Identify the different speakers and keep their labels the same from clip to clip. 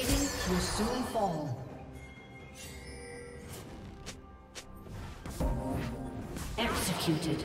Speaker 1: Will soon fall. Executed.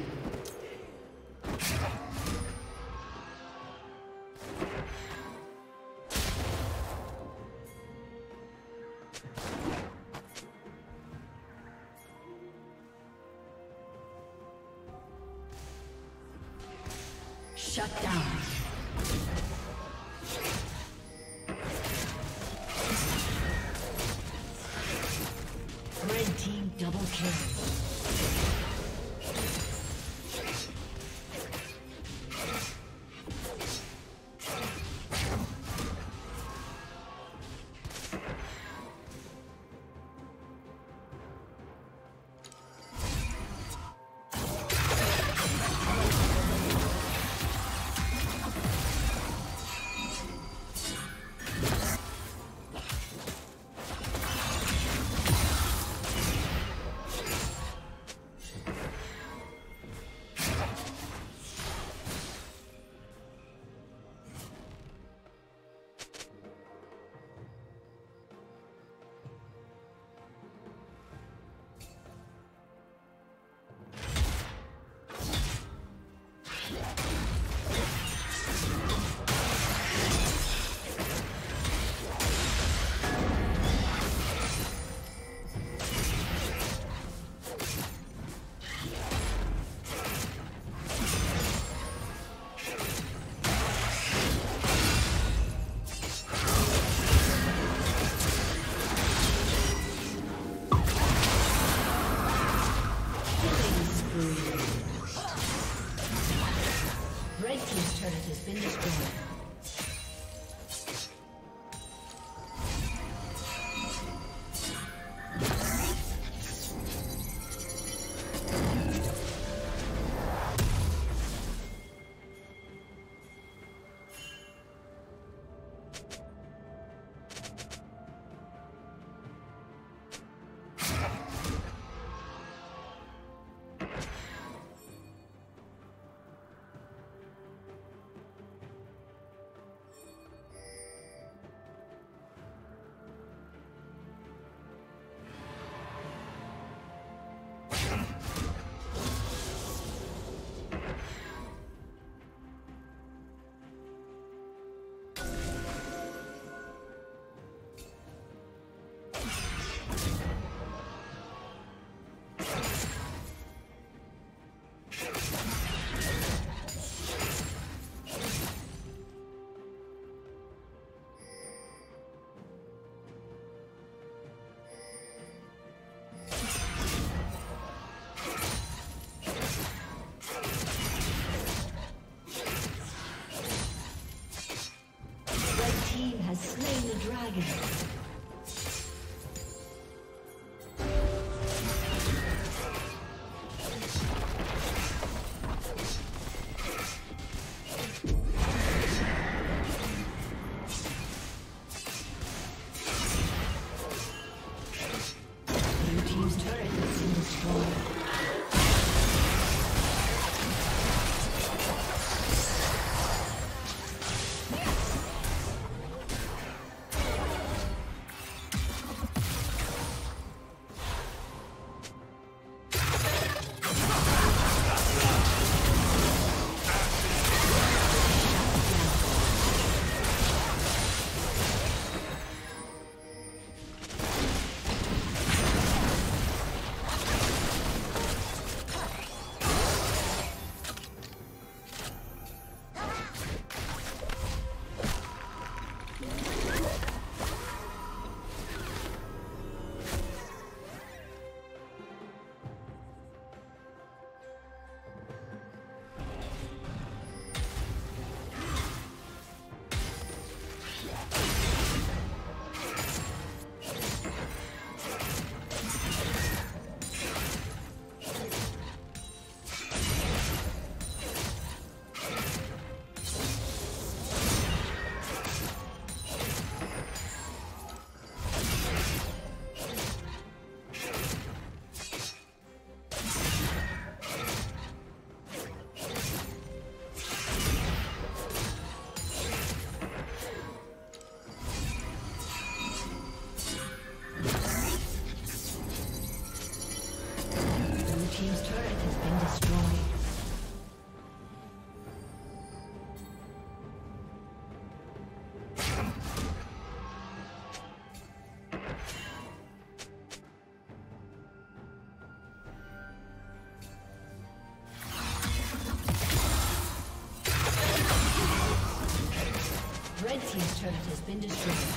Speaker 1: Been destroyed.